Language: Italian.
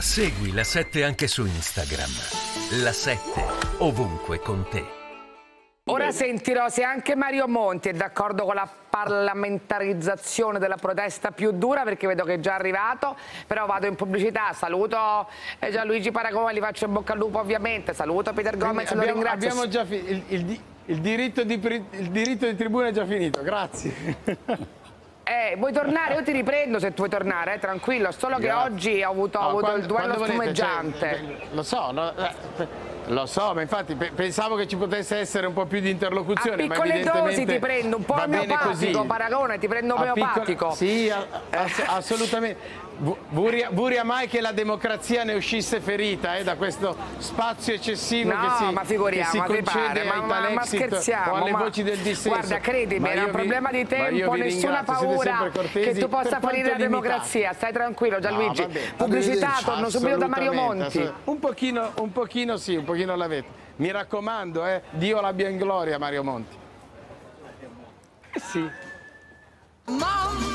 Segui la 7 anche su Instagram. La 7 ovunque con te. Ora sentirò se anche Mario Monti è d'accordo con la parlamentarizzazione della protesta più dura perché vedo che è già arrivato, però vado in pubblicità, saluto eh, Gianluigi Paragone, gli faccio in bocca al lupo ovviamente, saluto Peter Gomez, lo abbiamo, ringrazio. abbiamo già fi- il, il il diritto di, il diritto di tribuna è già finito, grazie. Eh, vuoi tornare? Io ti riprendo se tu vuoi tornare, eh, tranquillo, solo che Grazie. oggi ho avuto, ho No, avuto quando- il duello volete, cioè, spumeggiante. eh, lo so, no, eh, lo so, ma infatti pe- pensavo che ci potesse essere un po' più di A interlocuzione. ma piccole dosi ti prendo, un po' omeopatico. Paragone, ti prendo A omeopatico. Sì, a- ass- assolutamente. Vu- Vuria, mai che la democrazia ne uscisse ferita eh, da questo spazio eccessivo No, che si, ma figuriamo, che si concede ma- ma- ma scherziamo, o alle ma- voci del dissenso. Guarda, credimi, era un problema di tempo, nessuna paura che tu possa fallire la democrazia. Stai tranquillo Gianluigi. No, vabbè, Pubblicità, torno subito da Mario Monti. Un pochino, un pochino sì, un pochino l'avete. Mi raccomando, eh, Dio l'abbia in gloria Mario Monti. Eh sì. Mambo